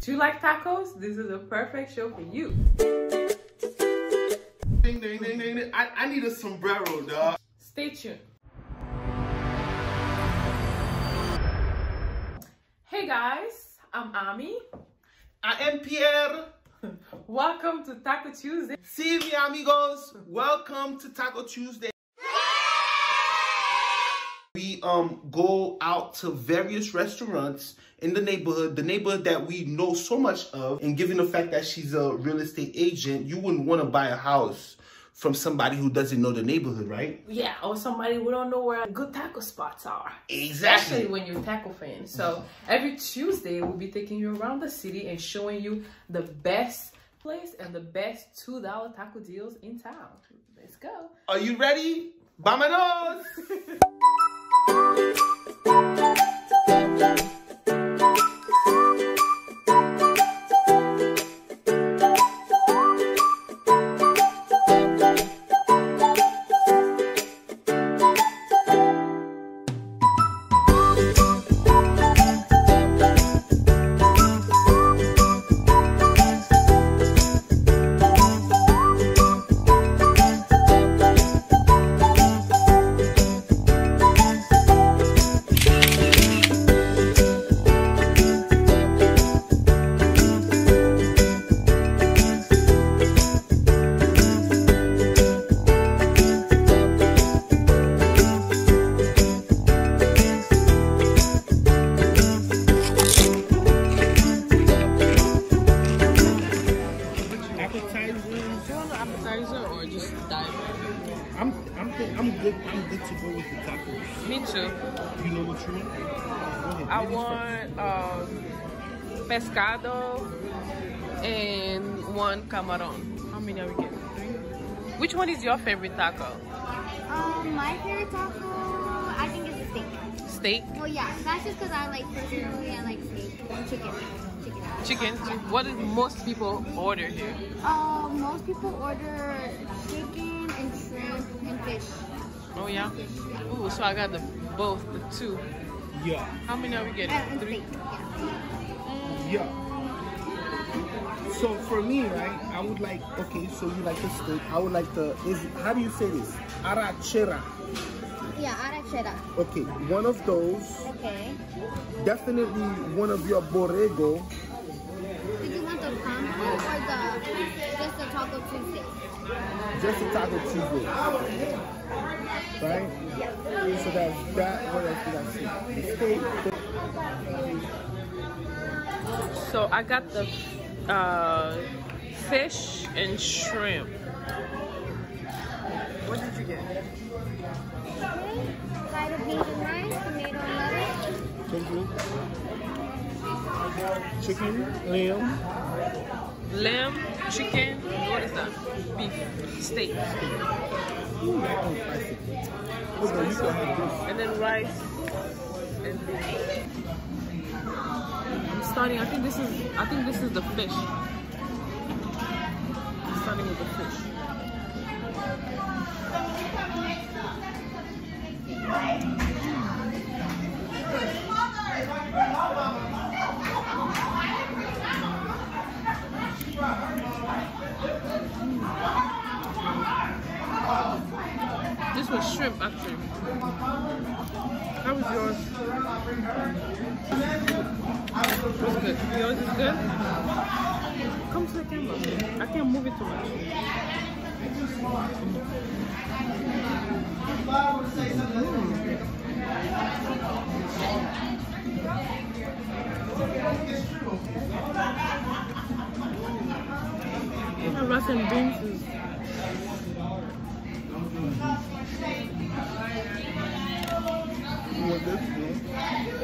Do you like tacos? This is a perfect show for you. Ding, ding, ding, ding, ding. I, I need a sombrero, dog. Stay tuned. Hey guys, I'm Ami. I am Pierre. Welcome to Taco Tuesday. See me, amigos. Welcome to Taco Tuesday. We um go out to various restaurants in the neighborhood, the neighborhood that we know so much of, and given the fact that she's a real estate agent, you wouldn't want to buy a house from somebody who doesn't know the neighborhood, right? Yeah, or somebody who don't know where good taco spots are. Exactly. Especially when you're a taco fan. So every Tuesday we'll be taking you around the city and showing you the best place and the best two dollar taco deals in town. Let's go. Are you ready? Vámonos! want an appetizer or just dive? I'm I'm good. I'm good. I'm good to go with the tacos. Me too. You know what you want? Ahead. I want um, pescado and one camarón. How many are we getting? Three? Which one is your favorite taco? Um, my favorite taco, steak. Steak? Well, yeah, that's just because I like personally I like steak and chicken. Chicken. Chicken? What do most people order here? Um, most people order chicken and shrimp and fish. Oh yeah? Fish. Ooh, so I got the both, the two. Yeah. How many are we getting? And, and Three? steak. Yeah. Yeah. So for me, right, I would like. Okay, so you like the steak. I would like the. Is how do you say this? Arrachera. Yeah, arrachera. Okay, one of those. Okay. Definitely one of your borrego. Did you want the combo or the just the taco Tuesday? Just a taco Tuesday. Right? So that's that. What else did I say? The steak. So I got the uh, fish and shrimp. What did you get? Chicken, lamb. Lamb, chicken, what is that? Beef, steak, Ooh, and then rice and beef. I'm starting. I think this is. I think this is the fish. I'm starting with the fish. Shrimp actually. How was yours? Was good. Yours is good? Come to the camera. I can't move it too much. Mm. Rice and beans tomatoes?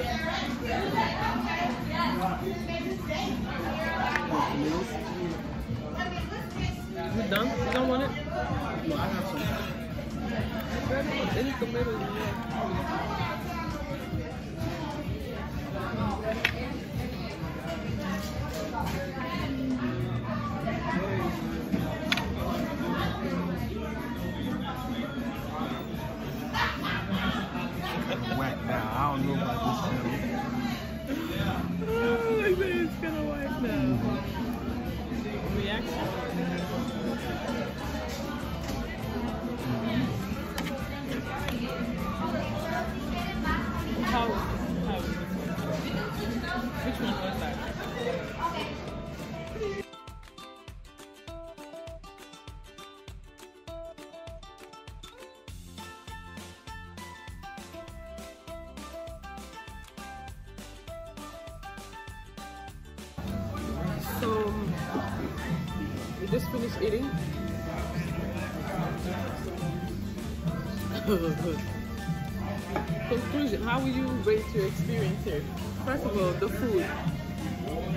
You done? You don't want it? No, I some. Any tomatoes you we just finished eating. Conclusion: How will you rate your experience here? First of all, the food.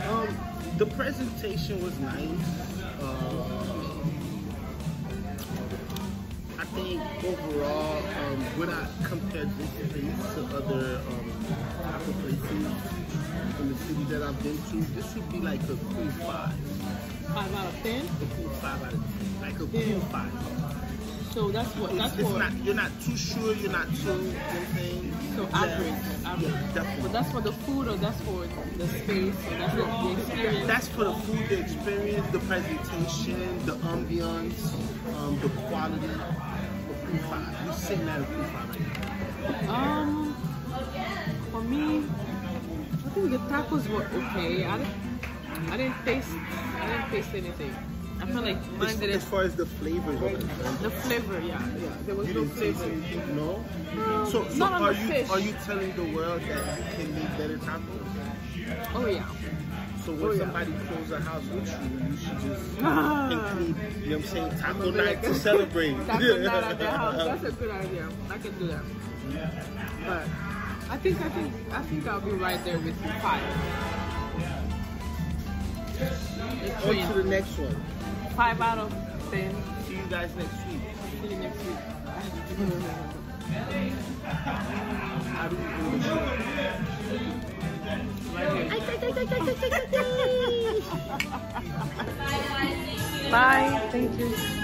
Um, the presentation was nice. Uh, I think overall, um, when I compared this place to other um, places city that I've been to, this would be like a cool five. Five out of ten. A cool five out of ten. Like a cool five. So that's what. That's It's, what. not, you're not too sure, you're not too, you know what I'm saying? So Yeah. average, average. Yeah, definitely. But that's for the food or that's for the space or that's for the experience. That's for the food, the experience, the presentation, the ambiance, um, the quality. A cool five. You're sitting at a cool five right now. Um, tacos were okay. I didn't, I didn't taste, I didn't taste anything. I felt like mine As, didn't. as far as the flavors are The flavor, yeah, yeah. There was you no flavor. no? No, So, so are you fish. are you telling the world that you can make better tacos? Oh yeah. So when Oh, yeah. somebody close a house with you, you should just Ah. include, you know what I'm saying, taco Be night like- to celebrate. Taco night at their house. That's a good idea. I can do that. But I think I think I think I'll be right there with you. Five. Let's On to the next one. Five out of ten. See you guys next week. See you next week. How do you end the show? Bye. Thank you.